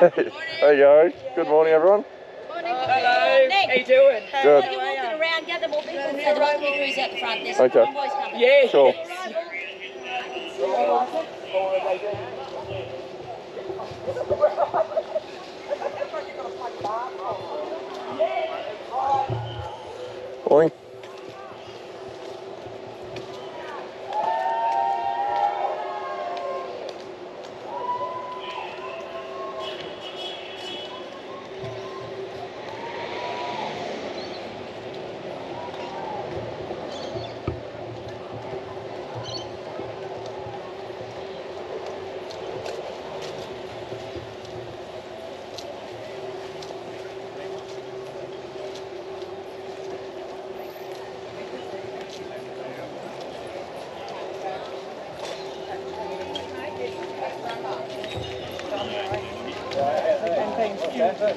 there you go. Good morning, everyone. Morning. Hello. Nick. How you doing? Good. You're walking around, gather more people so the road crews out the front. There's Okay. some boys coming. Yeah. Sure. Morning. Got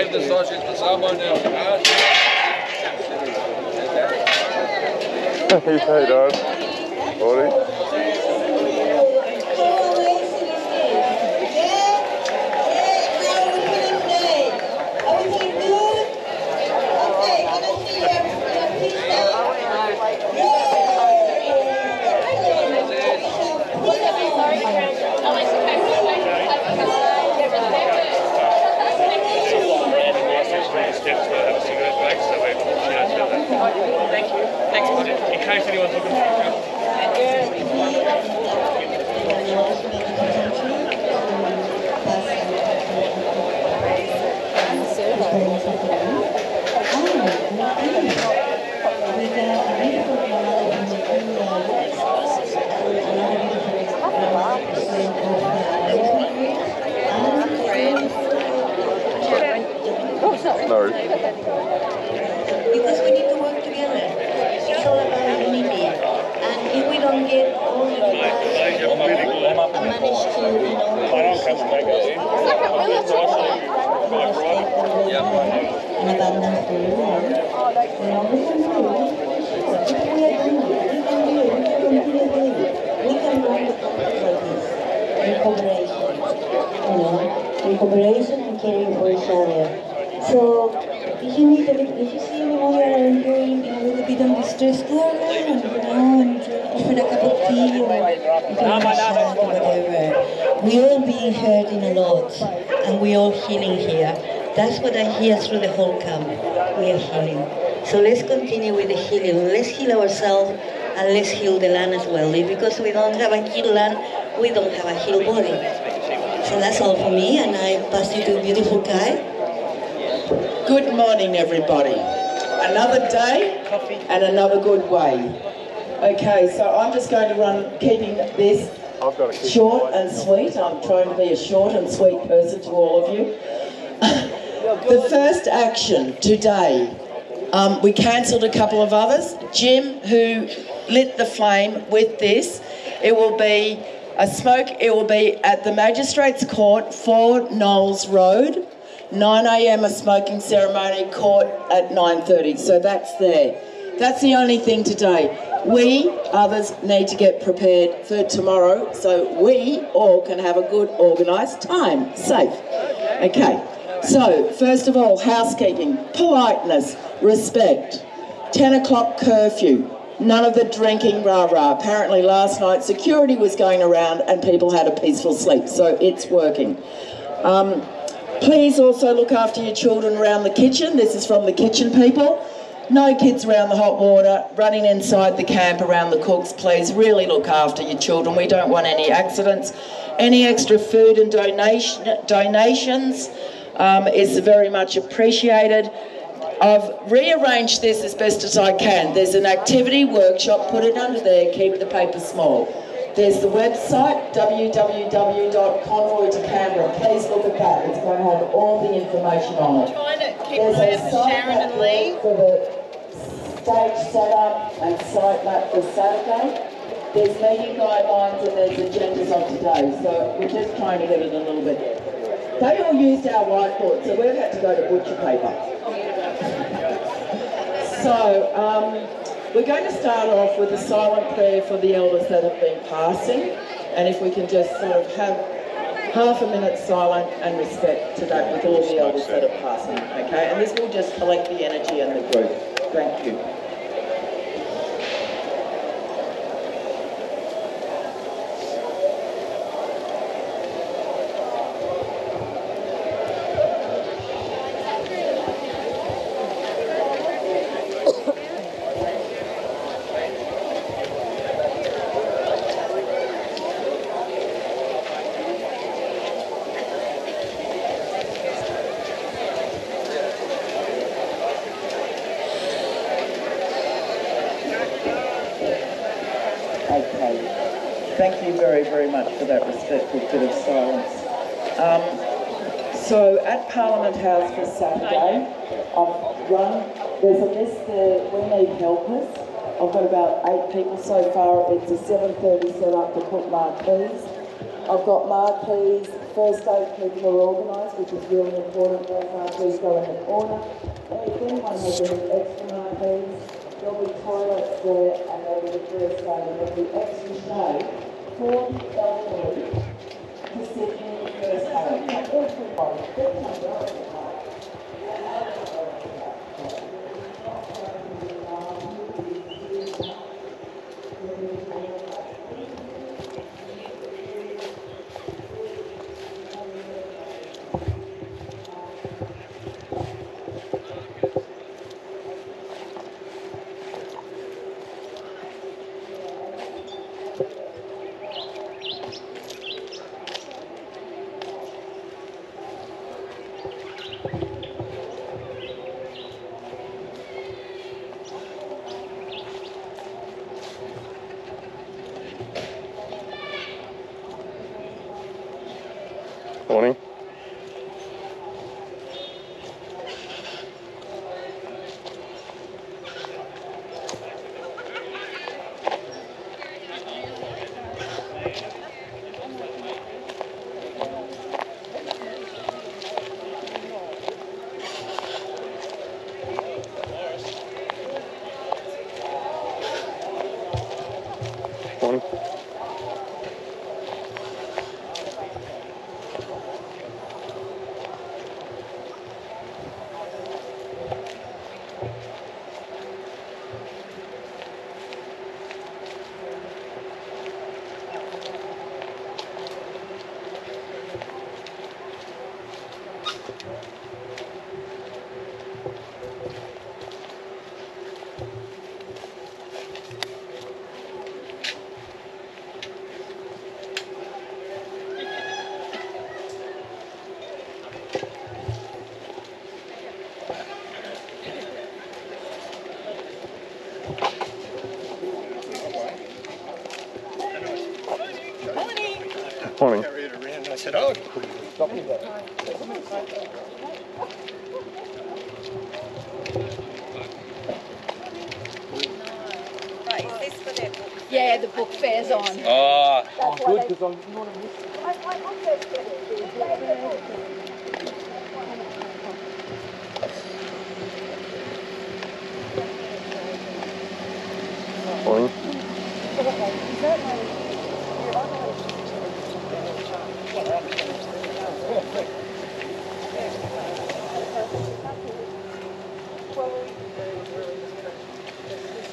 Save the sausage for someone else. How you doing? Morning. steps to have a cigarette break, so we're you know, Thank you. Thanks, buddy. In case anyone's looking for a No worries. Because we need to work together. It's all about unity. And if we don't get all of us and manage to, you know, I don't come and make it in. an abundance for everyone, then we can do it. If we are doing it, we can do it. We can continue doing it. We can run the country like this. In cooperation. You cooperation and caring for each other. So if you need a bit, if you see anyone that are enjoying a little bit of distress, go around, you know, and offer a cup of tea you or whatever. We all being hurting a lot, and we all healing here. That's what I hear through the whole camp. We are healing. So let's continue with the healing. Let's heal ourselves and let's heal the land as well. Because we don't have a healed land, we don't have a healed body. So that's all for me, and I pass you to beautiful Kai. Good morning, everybody. Another day and another good way. Okay, so I'm just going to run, keeping this I've got a kid. short and sweet. I'm trying to be a short and sweet person to all of you. the first action today, um, we cancelled a couple of others. Jim, who lit the flame with this, it will be a smoke. It will be at the Magistrates Court, 4 Knowles Road. 9 a.m. a smoking ceremony, court at 9:30. So that's there. That's the only thing today. We, others, need to get prepared for tomorrow so we all can have a good organised time, safe. Okay, so first of all, housekeeping, politeness, respect, 10 o'clock curfew, none of the drinking rah rah. Apparently, last night security was going around and people had a peaceful sleep, so it's working. Um, Please also look after your children around the kitchen. This is from the kitchen people. No kids around the hot water, running inside the camp around the cooks. Please really look after your children. We don't want any accidents. Any extra food and donation, donations um, is very much appreciated. I've rearranged this as best as I can. There's an activity workshop, put it under there, keep the paper small. There's the website, www.convoy to Canberra. Please look at that. It's going to have all the information on it. Trying to keep There's a site Sharon map and Lee. for the stage setup and site map for Saturday. There's meeting guidelines and there's agendas of today. So we're just trying to get it a little bit. They all used our whiteboard, so we've had to go to butcher paper. Oh, So, um, we're going to start off with a silent prayer for the elders that have been passing. And if we can just sort of have half a minute silent and respect to that with all the elders that are passing, okay? And this will just collect the energy in the group. Thank you. Okay. Thank you very, very much for that respectful bit of silence. Um, so at Parliament House for Saturday, I've run, there's a list there, we need helpers. I've got about eight people so far. It's a 7.30 set up to put marquees. I've got marquees, first aid people are organised, which is really important. Those marquees go in the corner. If anyone has any extra marquees, there'll be toilets there and there'll be first aid there'll be extra shade for elderly to sit in 本当に。Morning. Morning. carry it around. I said, oh, stop me that. Yeah, the book fair's on. Ah, Good, because I'm, you know what I mean? Morning.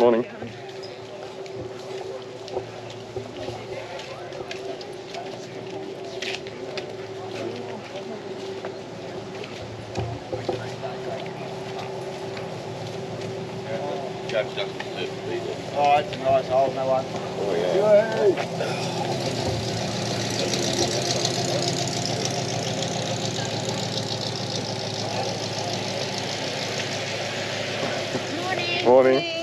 Morning. Judge doesn't deserve to be there. Oh, it's a nice hole, no one. Oh, yeah. Morning. Morning.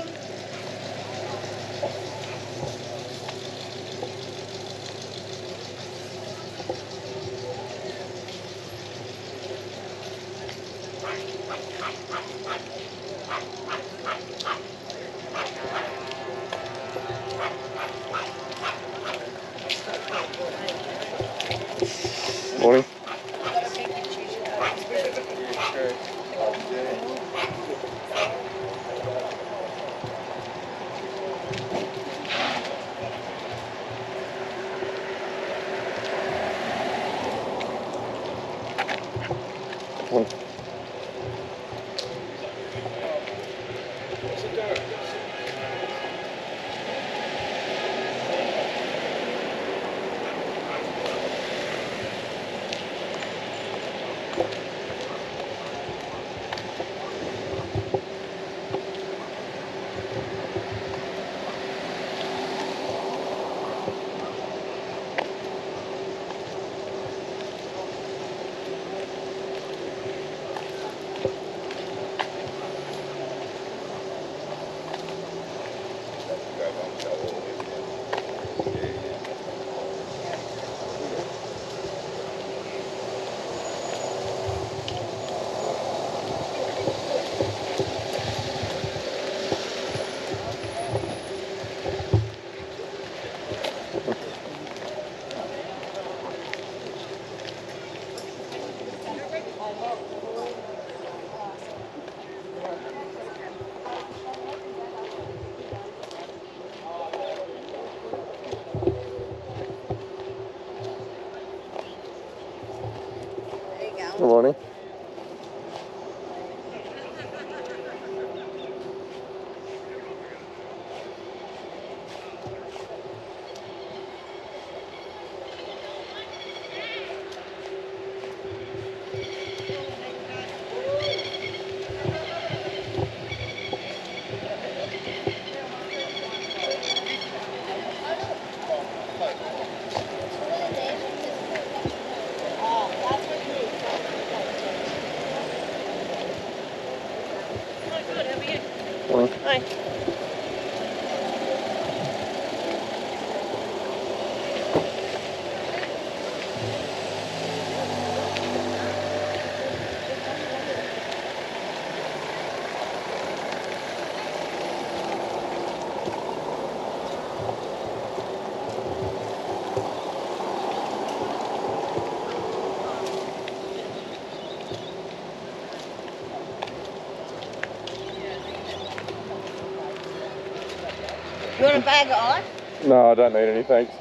Bag? No, I don't need any,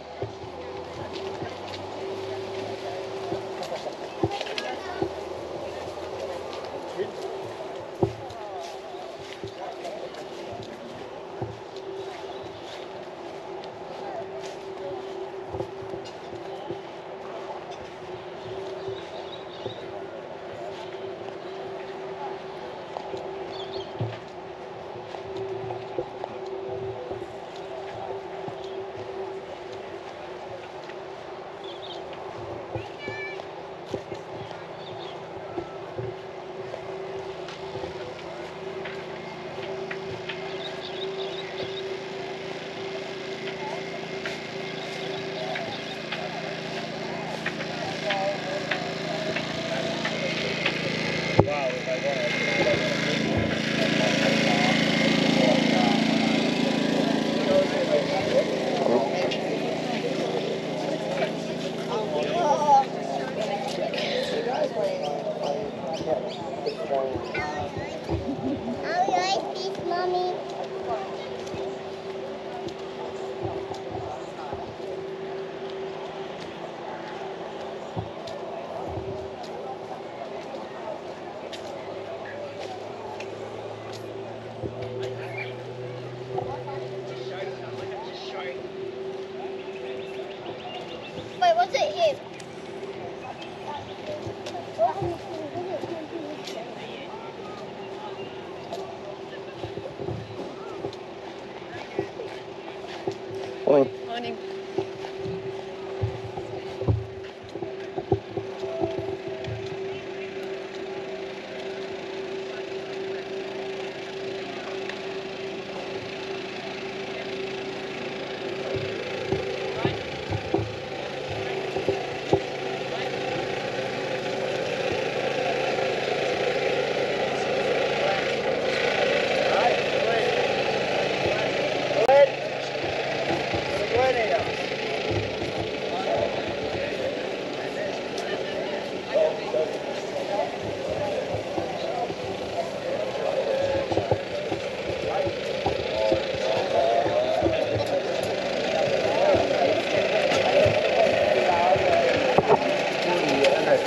Morning. Morning.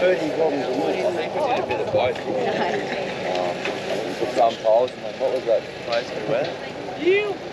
A bit of both. Um, put some poles and then what was that place we went? Oh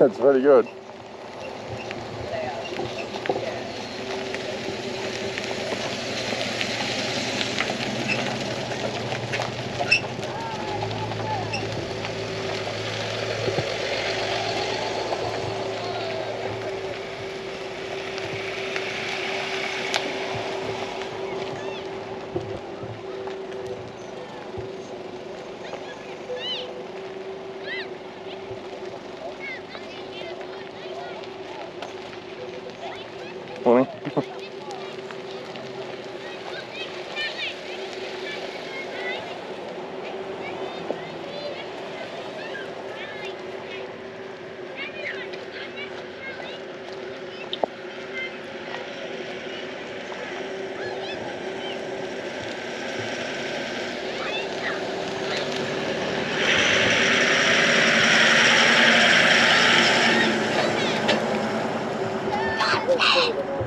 That's very good. 来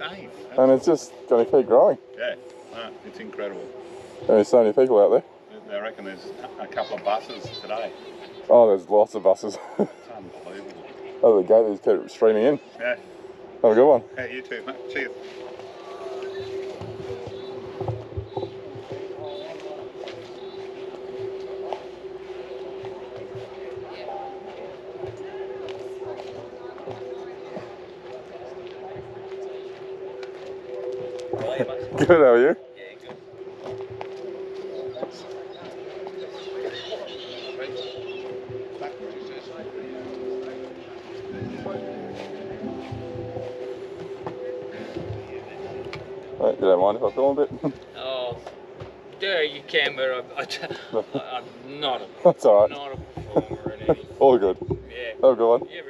isn't it? It's insane. And it's just going to keep growing. Yeah, no, it's incredible. There's so many people out there. I reckon there's a couple of buses today. Oh, there's lots of buses. It's unbelievable. oh, the gate, they just keep streaming in. Yeah, Have a good one. yeah, you too, mate. Cheers. Good, how are you? Right, you don't mind if I film a bit? Oh, yeah, you can, but I, I'm not a, That's alright. not a performer in any. All good. Yeah. Have a good one. You have a good